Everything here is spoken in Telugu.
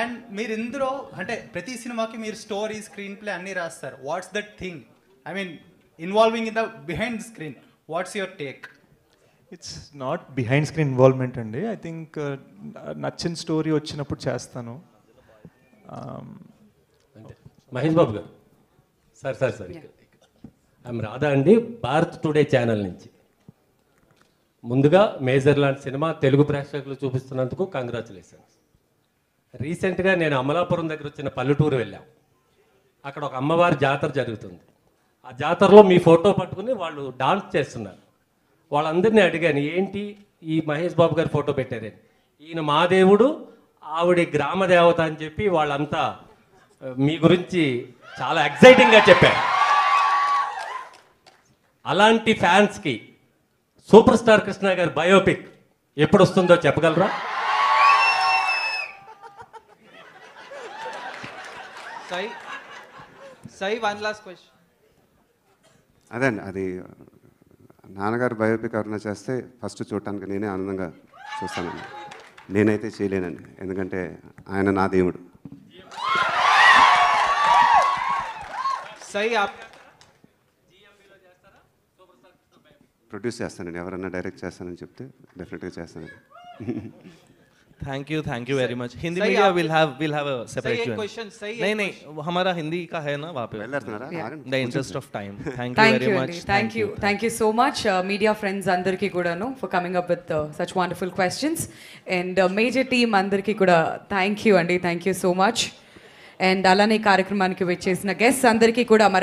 అండ్ మీరు ఇందులో అంటే ప్రతి సినిమాకి మీరు స్టోరీ స్క్రీన్ ప్లే అన్నీ రాస్తారు. What's that thing I mean involving in the behind screen what's your take it's not behind screen involvement అండి. ఐ థింక్ నచ్చిన స్టోరీ వచ్చినప్పుడు చేస్తాను. Um, అంటే Mahesh Babu garu. Sir sir sir I'm Radha అండి భారత్ టుడే ఛానల్ నుంచి. ముందుగా మేజర్ లాంటి సినిమా తెలుగు ప్రేక్షకులు చూపిస్తున్నందుకు కంగ్రాచులేషన్స్ రీసెంట్గా నేను అమలాపురం దగ్గర వచ్చిన పల్లెటూరు వెళ్ళాం. అక్కడ ఒక అమ్మవారి జాతర జరుగుతుంది. ఆ జాతరలో మీ ఫోటో పట్టుకుని వాళ్ళు డాన్స్ చేస్తున్నారు. వాళ్ళందరినీ అడిగాను ఏంటి ఈ మహేష్ బాబు గారి ఫోటో పెట్టారని? ఈయన మా దేవుడు ఆవిడ గ్రామ దేవత అని చెప్పి వాళ్ళంతా మీ గురించి చాలా ఎక్సైటింగ్గా చెప్పారు. అలాంటి ఫ్యాన్స్కి సూపర్ స్టార్ కృష్ణ గారి బయోపిక్ ఎప్పుడు వస్తుందో చెప్పగలరా? Sai, Sai, one last question. అదే అండి అది నాన్నగారు బయోపిక్ ఎవరైనా చేస్తే ఫస్ట్ చూడటానికి నేనే ఆనందంగా చూస్తానండి. నేనైతే చేయలేనండి ఎందుకంటే ఆయన నా దేవుడు. आप ప్రొడ్యూస్ చేస్తానండి ఎవరైనా డైరెక్ట్ చేస్తానని చెప్తే డెఫినెట్గా చేస్తానండి. Thank you thank you very much Hindi सही मीडिया आप- will have will have a separate एक question, सही एक नहीं नहीं वो हमारा हिंदी का है ना वहाँ पे వెళ్ళేస్తున్నారా Yeah. ఆగండి. The interest of time thank you thank very you much అండి thank you thank you so much media friends అందరికీ కూడాను for coming up with such wonderful questions and major team అందరికీ కూడా థ్యాంక్ యూ అండి thank you so much and అలానే ఈ కార్యక్రమానికి వచ్చేసిన గెస్ట్ అందరికీ కూడా మరి